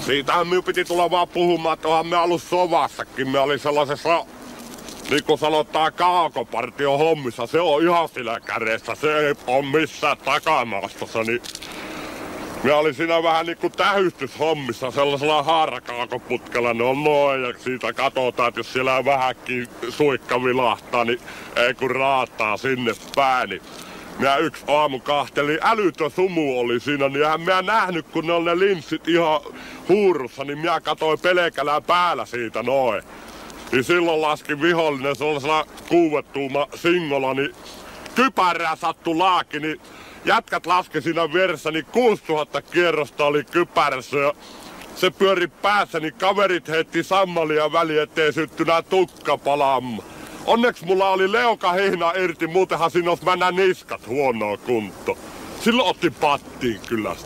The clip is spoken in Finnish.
Siitähän minun piti tulla vaan puhumaan, että onhan me ollut sovassakin. Me oli sellaisessa, niin kuin sanotaan, kaakopartion hommissa. Se on ihan sillä kädessä, se ei ole missään takamaastossa. Niin me oli siinä vähän niinku tähystyshommissa sellaisella haarakaakaputkella. Ne on noin ja siitä katsotaan, että jos siellä vähänkin suikka vilahtaa, niin ei kun raataa sinne päin. Niin minä yksi aamu kahteli, älytön sumu oli siinä, niin eihän minä nähnyt, kun ne on ne linssit ihan huurussa, niin minä katsoin pelkälään päällä siitä noin. Niin silloin laski vihollinen sellaisella kuuvettuuma singolla, niin kypärää sattu laaki, niin jätkät laski siinä vieressä, niin 6000 kierrosta oli kypärässä ja se pyöri päässä, niin kaverit heitti sammalia väliin, ettei syttynä tukka palamma. Onneksi mulla oli leuka hihna irti, muutenhan siinä olisi mennä niskat huonoa kunto. Silloin otti pattiin kyllä.